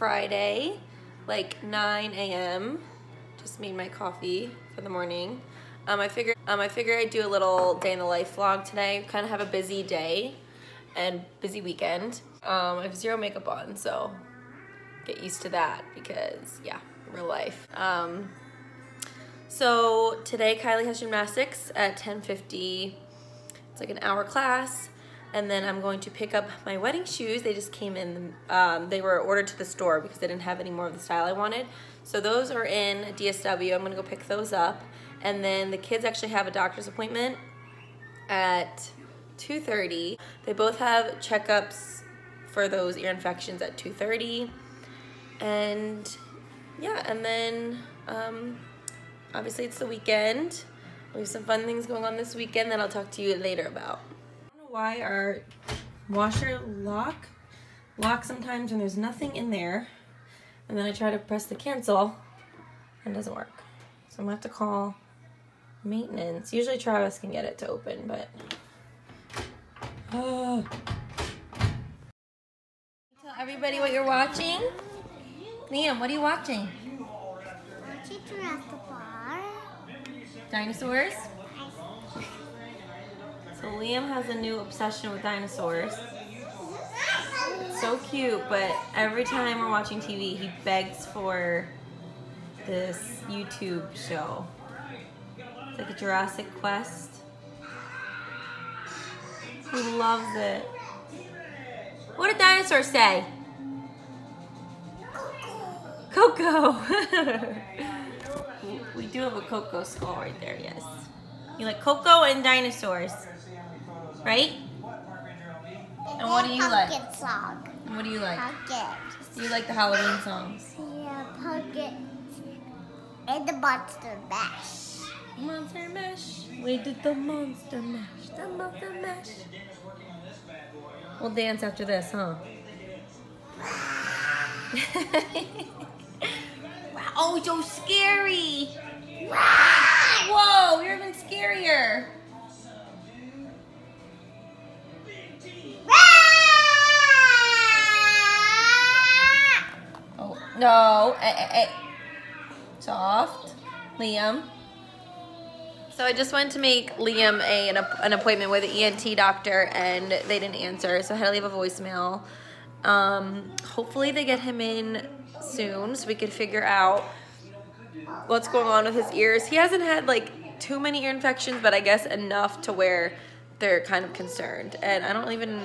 Friday, like 9 a.m. Just made my coffee for the morning. Um, I figured um, I figured I'd do a little day in the life vlog today. Kind of have a busy day and busy weekend. Um, I have zero makeup on, so get used to that because yeah, real life. Um, so today Kylie has gymnastics at 10:50. It's like an hour class and then I'm going to pick up my wedding shoes. They just came in, um, they were ordered to the store because they didn't have any more of the style I wanted. So those are in DSW. I'm gonna go pick those up. And then the kids actually have a doctor's appointment at 2.30. They both have checkups for those ear infections at 2.30. And yeah, and then um, obviously it's the weekend. We have some fun things going on this weekend that I'll talk to you later about why our washer lock lock sometimes when there's nothing in there and then I try to press the cancel and it doesn't work. So I'm gonna have to call maintenance. Usually Travis can get it to open, but oh. Tell everybody what you're watching. Liam, what are you watching? Watching Jurassic Park. Dinosaurs? So Liam has a new obsession with dinosaurs. So cute, but every time we're watching TV, he begs for this YouTube show. It's like a Jurassic Quest. He loves it. What did dinosaurs say? Coco. we do have a Coco skull right there, yes. You like Coco and dinosaurs right? And what do you like? Song. what do you like? Pumpkin. Do you like the Halloween songs? Yeah, pumpkin. And the monster mash. Monster mash. We did the monster mash. The monster mash. We'll dance after this, huh? wow, oh, so scary. Whoa, you're even scarier. No. Eh, eh, eh. Soft. Liam. So I just went to make Liam a, an, an, appointment with an ENT doctor and they didn't answer. So I had to leave a voicemail. Um, hopefully they get him in soon so we could figure out what's going on with his ears. He hasn't had like too many ear infections, but I guess enough to where they're kind of concerned. And I don't even,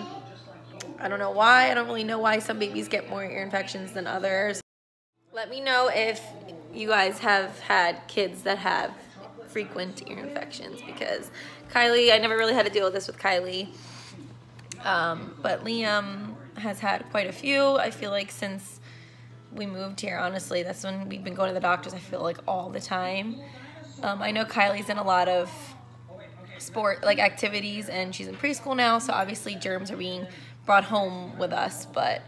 I don't know why. I don't really know why some babies get more ear infections than others. Let me know if you guys have had kids that have frequent ear infections because Kylie, I never really had to deal with this with Kylie. Um, but Liam has had quite a few. I feel like since we moved here, honestly, that's when we've been going to the doctors, I feel like all the time. Um, I know Kylie's in a lot of sport like activities and she's in preschool now, so obviously germs are being brought home with us, but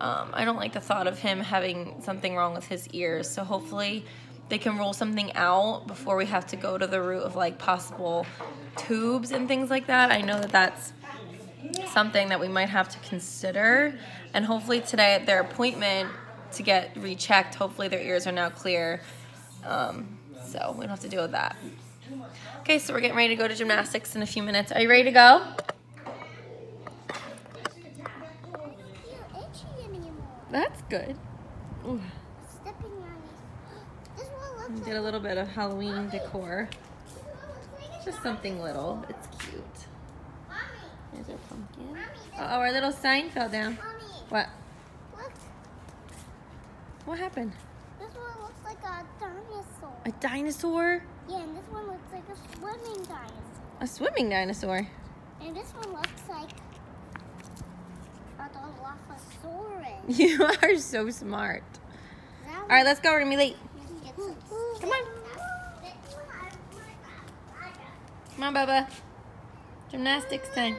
um, I don't like the thought of him having something wrong with his ears. So hopefully they can roll something out before we have to go to the route of like possible tubes and things like that. I know that that's something that we might have to consider. And hopefully today at their appointment to get rechecked, hopefully their ears are now clear. Um, so we don't have to deal with that. Okay, so we're getting ready to go to gymnastics in a few minutes. Are you ready to go? That's good. Get a little bit of Halloween decor. Just something little. It's cute. There's our pumpkin. Uh oh, our little sign fell down. What? What happened? This one looks like a dinosaur. A dinosaur? Yeah, and this one looks like a swimming dinosaur. A swimming dinosaur? And this one looks like You are so smart. All right, let's go. We're gonna be late. Come on. Come on, Bubba. Gymnastics time.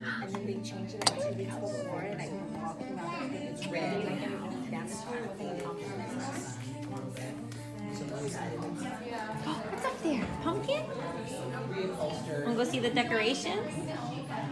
And then they changed it two weeks before, and I came out and it's red. what's up there? Pumpkin? Wanna go see the decorations?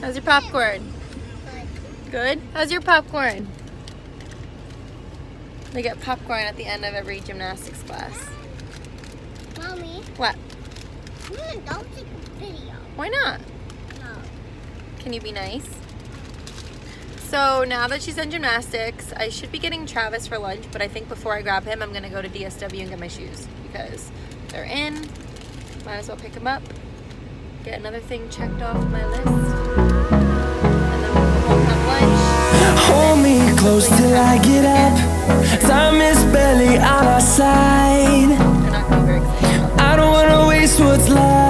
How's your popcorn? Good. How's your popcorn? They get popcorn at the end of every gymnastics class. Mommy, What? mm, don't take a video. Why not? No. Can you be nice? So now that she's done gymnastics, I should be getting Travis for lunch, but I think before I grab him, I'm gonna go to DSW and get my shoes because they're in. Might as well pick them up. Get another thing checked off my list. And then we'll go home and have lunch. Hold me close till I get up. Time is barely on our side. They're not gonna be very excited about I don't wanna waste what's left.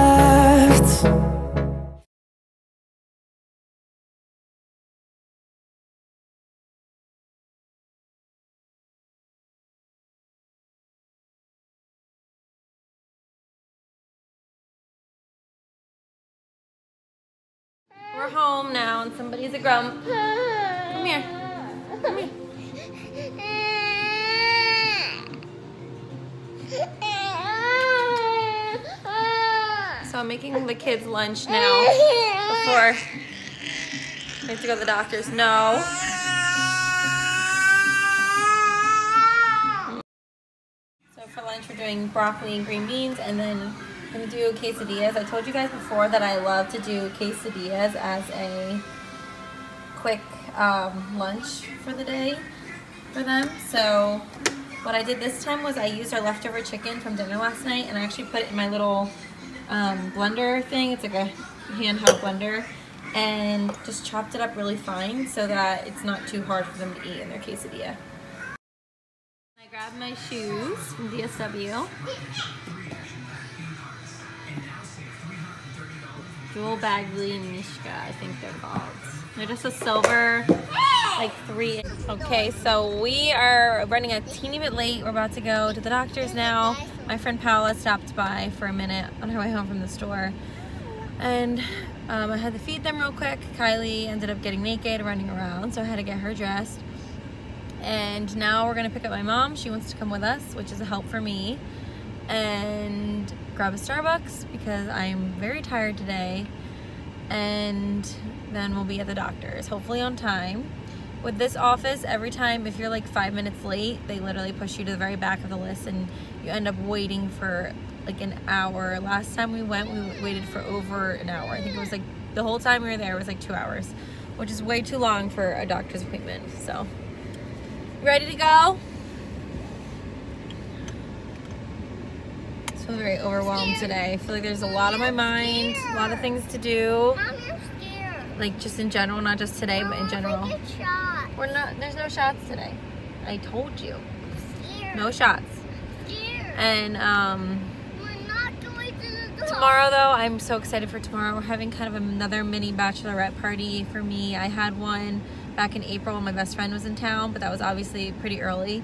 We're home now and somebody's a grump. Come here. Come here. So I'm making the kids lunch now before we have to go to the doctor's. No. So for lunch we're doing broccoli and green beans and then gonna do quesadillas. I told you guys before that I love to do quesadillas as a quick um, lunch for the day for them. So what I did this time was I used our leftover chicken from dinner last night and I actually put it in my little um, blender thing. It's like a handheld blender and just chopped it up really fine so that it's not too hard for them to eat in their quesadilla. I grabbed my shoes from DSW. Jewel Badgley Mischka, I think they're called. They're just a silver, like three. Okay, so we are running a teeny bit late. We're about to go to the doctor's now. My friend Paula stopped by for a minute on her way home from the store. And um, I had to feed them real quick. Kylie ended up getting naked running around, so I had to get her dressed. And now we're gonna pick up my mom. She wants to come with us, which is a help for me. And grab a Starbucks because I'm very tired today. And then we'll be at the doctor's, hopefully on time. With this office, every time if you're like five minutes late, they literally push you to the very back of the list and you end up waiting for like an hour. Last time we went, we waited for over an hour. I think it was like the whole time we were there was like two hours, which is way too long for a doctor's appointment. So, ready to go? I feel very overwhelmed today. I feel like there's a lot on my mind, a lot of things to do. Mom, I'm scared. Like just in general, not just today, but in general. We're not. There's no shots today. I told you, Scared. no shots. Scared. And um, We're not going to tomorrow though, I'm so excited for tomorrow. We're having kind of another mini bachelorette party for me. I had one back in April when my best friend was in town, but that was obviously pretty early.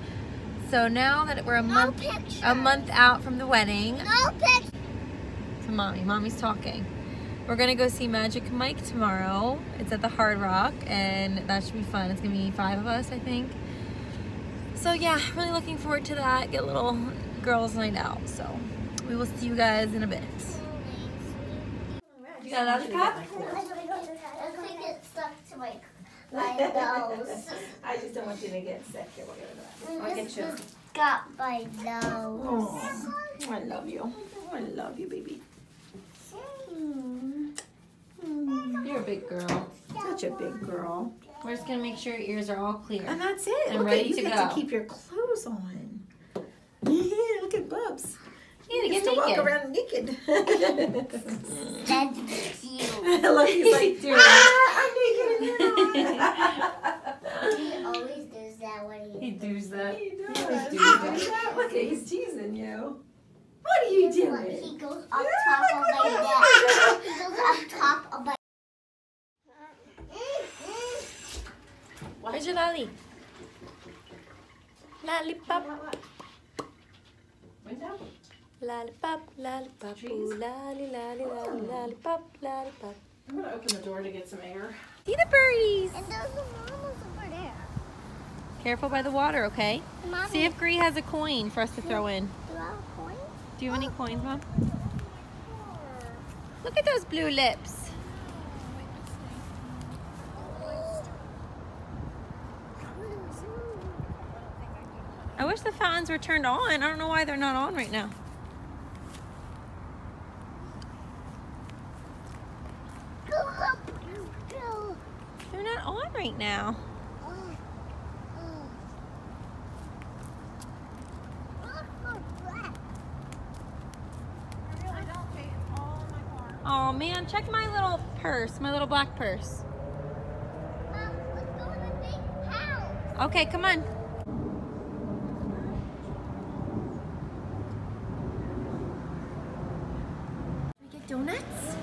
So now that we're a No month a month out from the wedding, No to mommy. Mommy's talking. We're gonna go see Magic Mike tomorrow. It's at the Hard Rock, and that should be fun. It's gonna be five of us, I think. So yeah, really looking forward to that. Get a little girls' night out. So we will see you guys in a bit. You got another cup? I think stuck to my, my nose. I just don't want you to get sick. Here, we'll get it. Mm, I'll get This you. just got my nose. Oh, I love you. I love you, baby. You're a big girl. Such a big girl. We're just gonna make sure your ears are all clear. And that's it. I'm Look ready at, you to get go. to keep your clothes on. likes to walk around naked. That's cute. Look, he's like, Doing ah, I'm naked in here. He always does that when He he. does that. He does. He does that. Look at he's teasing you. What are you Look, doing? He goes up top of my neck. He goes up top of my. Where's your lolly? Lollipop, Window? lollipop, lollipop, ooh, lolly, lolly, lolly, lollipop, lollipop. I'm gonna open the door to get some air. See the birdies. And there's a mama's over there. Careful by the water, okay? Mommy, See if Gree has a coin for us to throw in. do you have a coin? Do you have any oh. coins, Mom? Look at those blue lips. I wish the fountains were turned on. I don't know why they're not on right now. Go up. Go. They're not on right now. Oh. Oh. Look for black. Oh man, check my little purse, my little black purse. Mom, let's go in the big house. Okay, come on. We get donuts?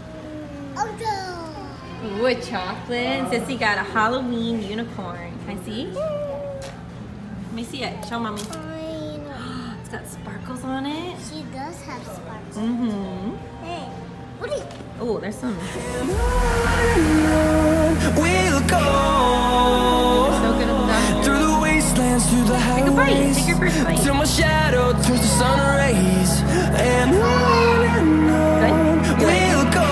Oh no. Ooh, a chocolate. Sissy got a Halloween unicorn. Can I see? Let me see it. Show mommy. It's got sparkles on it. She does have sparkles. Mm-hmm. Hey, what is? Oh, there's some. We'll go So good at through the wastelands, through the Take a bite. Take your first bite. till my shadow turns to sun rays, and on and on Good? We'll go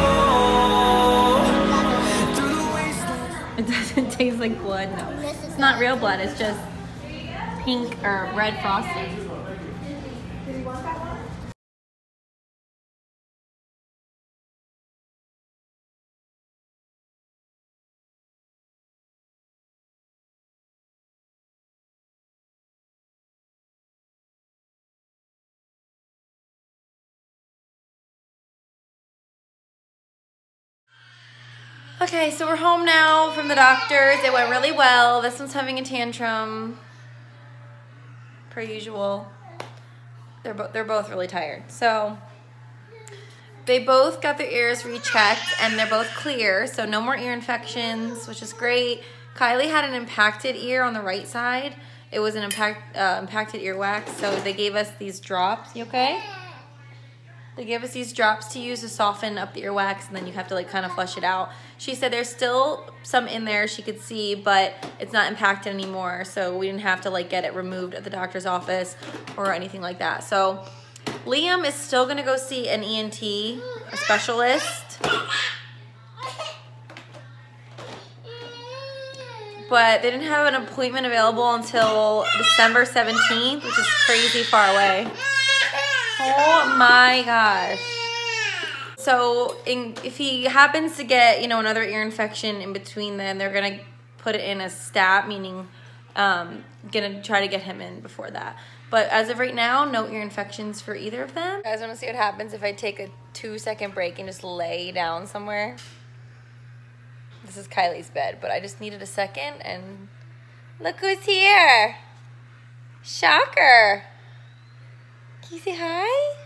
through the wastelands. It doesn't taste like blood, no. It's not real blood, it's just pink or red frosting. Okay, so we're home now from the doctors. It went really well. This one's having a tantrum, per usual. They're both they're both really tired. So they both got their ears rechecked and they're both clear. So no more ear infections, which is great. Kylie had an impacted ear on the right side. It was an impact uh, impacted earwax. So they gave us these drops. You okay? They gave us these drops to use to soften up the earwax, and then you have to like kind of flush it out. She said there's still some in there she could see, but it's not impacted anymore, so we didn't have to like get it removed at the doctor's office or anything like that. So Liam is still gonna go see an ENT, a specialist, but they didn't have an appointment available until December 17th, which is crazy far away. Oh my gosh. So in, if he happens to get, you know, another ear infection in between then, they're going to put it in a stat, meaning um, going to try to get him in before that. But as of right now, no ear infections for either of them. You guys want to see what happens if I take a two second break and just lay down somewhere? This is Kylie's bed, but I just needed a second and look who's here. Shocker. Can you say hi?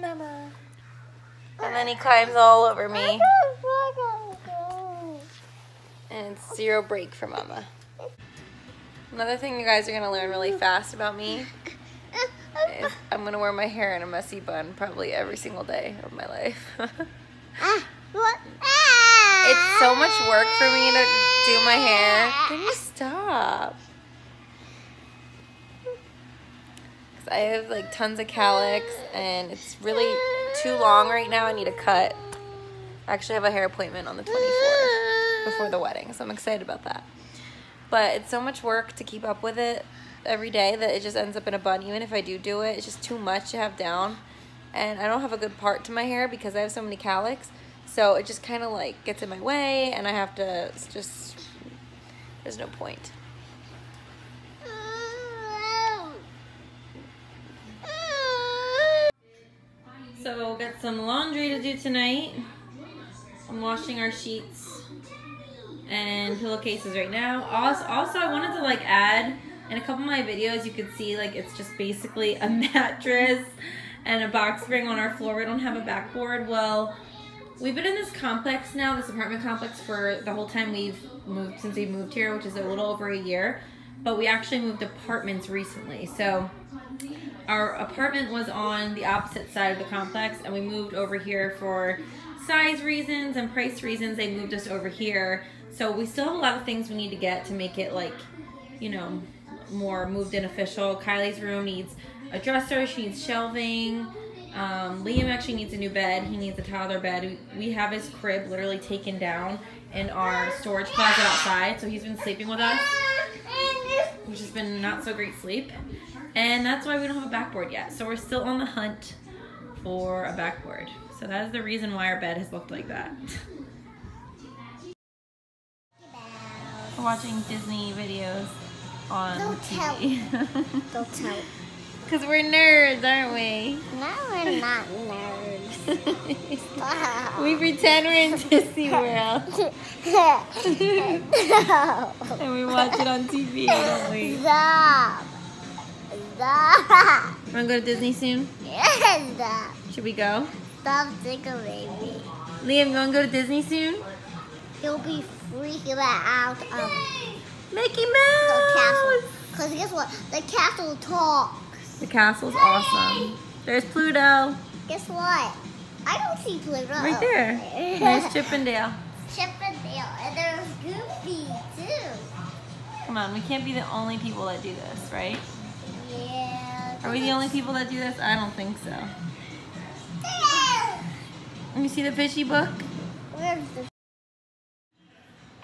Mama. And then he climbs all over me. And it's zero break for Mama. Another thing you guys are going to learn really fast about me is I'm going to wear my hair in a messy bun probably every single day of my life. Ah, it's so much work for me to do my hair. Can you stop? 'Cause I have like tons of cowlicks and it's really too long right now. I need a cut. I actually have a hair appointment on the 24th before the wedding, so I'm excited about that. But it's so much work to keep up with it every day that it just ends up in a bun. Even if I do do it, it's just too much to have down. And I don't have a good part to my hair because I have so many cowlicks. So it just kind of like gets in my way and I have to just, there's no point. So got some laundry to do tonight. I'm washing our sheets and pillowcases right now. Also, also I wanted to like add in a couple of my videos you could see like it's just basically a mattress and a box spring on our floor. We don't have a backboard. Well, we've been in this complex now, this apartment complex for the whole time we've moved since we moved here, which is a little over a year. But we actually moved apartments recently. So our apartment was on the opposite side of the complex and we moved over here for size reasons and price reasons. They moved us over here. So we still have a lot of things we need to get to make it like, you know, more moved in official. Kylie's room needs a dresser, she needs shelving. Um, Liam actually needs a new bed. He needs a toddler bed. We have his crib literally taken down in our storage closet outside. So he's been sleeping with us, which has been not so great sleep. And that's why we don't have a backboard yet. So we're still on the hunt for a backboard. So that is the reason why our bed has looked like that. We're watching Disney videos on Don't TV. Don't tell. Because we're nerds, aren't we? No, we're not nerds. We pretend we're in Disney World. no. And we watch it on TV, don't we? Stop. Stop. Wanna go to Disney soon? Yes, stop. Should we go? Stop tickling me. Liam, you wanna go to Disney soon? You'll be freaking out of Mickey the castle. Mouse! Because guess what? The castle talks. The castle's awesome. There's Pluto. Guess what? I don't see Pluto. Right there. There's Chip and Dale. Chip and Dale. And there's Goofy, too. Come on, we can't be the only people that do this, right? Yeah. Are we the only people that do this? I don't think so. Let me see the fishy book. Where's the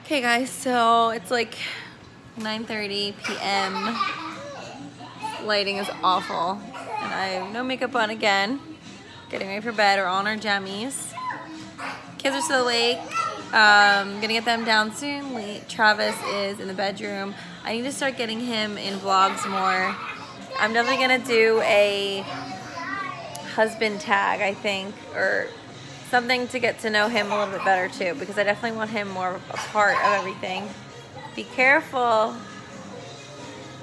Okay guys, so it's like 9.30 p.m. Lighting is awful. And I have no makeup on again. Getting ready for bed. We're on our jammies. Kids are still awake. Um, gonna get them down soon. Travis is in the bedroom. I need to start getting him in vlogs more. I'm definitely gonna do a husband tag, I think, or something to get to know him a little bit better too, because I definitely want him more a part of everything. Be careful,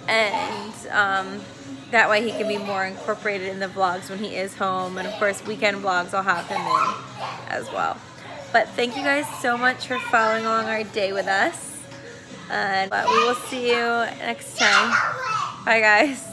and um, that way he can be more incorporated in the vlogs when he is home, and of course weekend vlogs I'll have him in as well. But thank you guys so much for following along our day with us, and we will see you next time. Bye guys.